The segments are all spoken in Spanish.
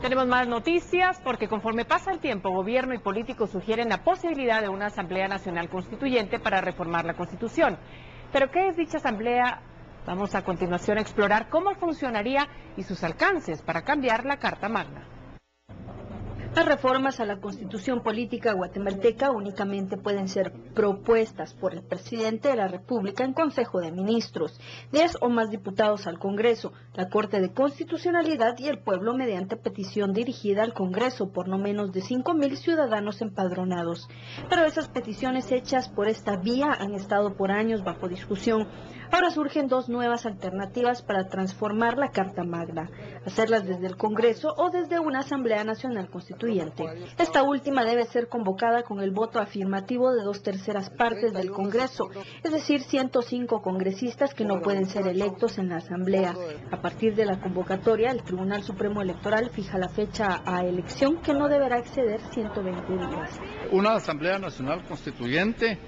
Tenemos más noticias porque conforme pasa el tiempo, gobierno y políticos sugieren la posibilidad de una Asamblea Nacional Constituyente para reformar la Constitución. Pero ¿qué es dicha Asamblea? Vamos a continuación a explorar cómo funcionaría y sus alcances para cambiar la Carta Magna. Las reformas a la constitución política guatemalteca únicamente pueden ser propuestas por el presidente de la República en Consejo de Ministros, 10 o más diputados al Congreso, la Corte de Constitucionalidad y el pueblo mediante petición dirigida al Congreso por no menos de 5.000 ciudadanos empadronados. Pero esas peticiones hechas por esta vía han estado por años bajo discusión. Ahora surgen dos nuevas alternativas para transformar la Carta Magna, hacerlas desde el Congreso o desde una Asamblea Nacional Esta última debe ser convocada con el voto afirmativo de dos terceras partes del Congreso, es decir, 105 congresistas que no pueden ser electos en la Asamblea. A partir de la convocatoria, el Tribunal Supremo Electoral fija la fecha a elección que no deberá exceder 120 días. Una Asamblea Nacional Constituyente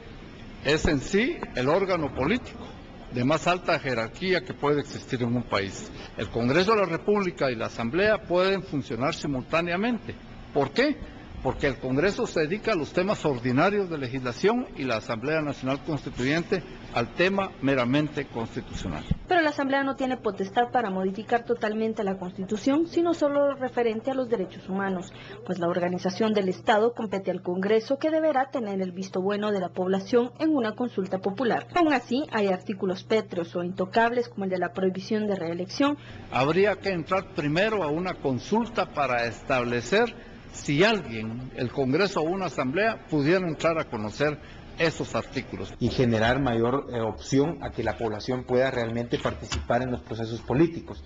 es en sí el órgano político de más alta jerarquía que puede existir en un país. El Congreso de la República y la Asamblea pueden funcionar simultáneamente. ¿Por qué? porque el Congreso se dedica a los temas ordinarios de legislación y la Asamblea Nacional Constituyente al tema meramente constitucional. Pero la Asamblea no tiene potestad para modificar totalmente la Constitución, sino solo referente a los derechos humanos, pues la organización del Estado compete al Congreso que deberá tener el visto bueno de la población en una consulta popular. Aún así, hay artículos pétreos o intocables como el de la prohibición de reelección. Habría que entrar primero a una consulta para establecer si alguien, el Congreso o una asamblea, pudieran entrar a conocer esos artículos. Y generar mayor eh, opción a que la población pueda realmente participar en los procesos políticos.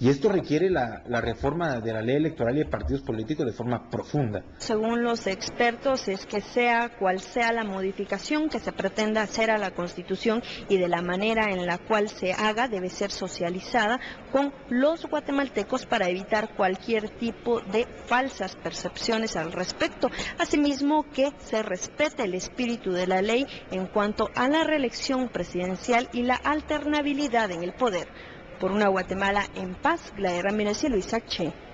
Y esto requiere la, reforma de la ley electoral y de partidos políticos de forma profunda. Según los expertos, es que sea cual sea la modificación que se pretenda hacer a la Constitución y de la manera en la cual se haga debe ser socializada con los guatemaltecos para evitar cualquier tipo de falsas percepciones al respecto. Asimismo, que se respete el espíritu de la ley en cuanto a la reelección presidencial y la alternabilidad en el poder por una Guatemala en paz, Gladys Ramírez y Luis Che.